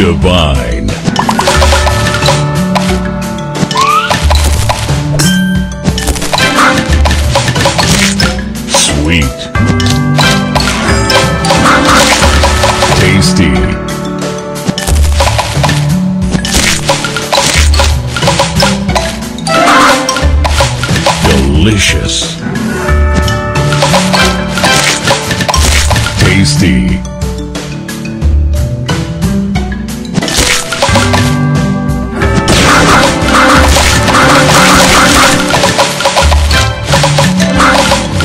Divine. Sweet. Tasty. Delicious.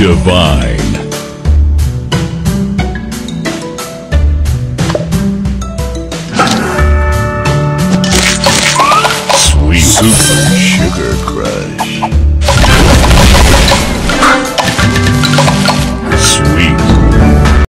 Divine. Sweet. Super Sugar Crush.